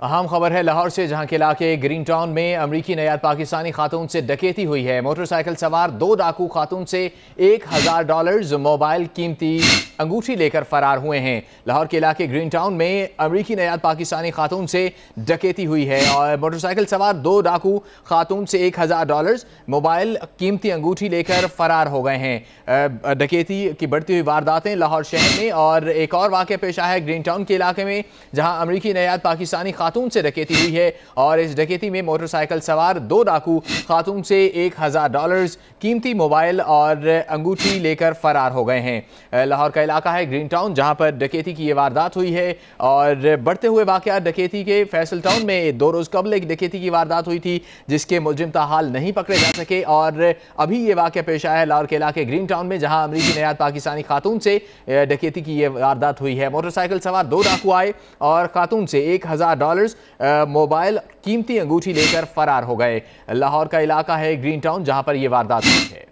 اہم خبر ہے لاہور سے، جہاں کے علاقے گرین ٹاؤن میں امریکی نیاد پاکستانی خاتون سے ڈکیتی ہوئی ہے۔ موٹر سائیکل سوار دو ڈاکو خاتون سے ایک ہزار ڈالرز موبائل قیمتی انگوٹھی لے کر فرار ہوئے ہیں۔ لاہور کے علاقے گرین ٹاؤن میں امریکی نیاد پاکستانی خاتون سے ڈکیتی ہوئی ہے اور موٹر سائیکل سوار دو ڈاکو خاتون سے ایک ہزار ڈالرز موبائل قیمتی انگوٹھی لے کر فرار ہو گئے ہیں۔ ڈکیتی کی بڑھتی ہوئی وارداتیں لاہور شہر میں اور ایک اور واقعہ پیش آیا ہے گرین ٹاؤن کے علاقے میں، جہاں امریکی نیاد پاکستانی خاتون خاتون سے ڈکیتی ہوئی ہے اور اس ڈکیتی میں موٹر سائیکل سوار دو ڈاکو خاتون سے ایک ہزار ڈالرز قیمتی موبائل اور انگوٹھی لے کر فرار ہو گئے ہیں۔ لاہور کا علاقہ ہے گرین ٹاؤن، جہاں پر ڈکیتی کی یہ واردات ہوئی ہے اور بڑھتے ہوئے واقعات ڈکیتی کے فیصل ٹاؤن میں دو روز قبل ایک ڈکیتی کی واردات ہوئی تھی، جس کے ملزم تاحال نہیں پکڑے جا سکے اور ابھی یہ واقعہ پیش آیا ہے لاہور کے علاقے گرین ٹاؤن میں، جہاں امریکی نیاد پاکستانی خاتون سے ڈکیتی کی یہ واردات ہوئی ہے۔ موٹر سائیکل سوار دو ڈاکو آئے اور خاتون سے ایک ہزار ڈالر ڈالرز موبائل قیمتی انگوٹھی لے کر فرار ہو گئے لاہور کا علاقہ ہے گرین ٹاؤن جہاں پر یہ واردات ہوئی ہے